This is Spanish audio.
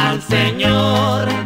al Señor.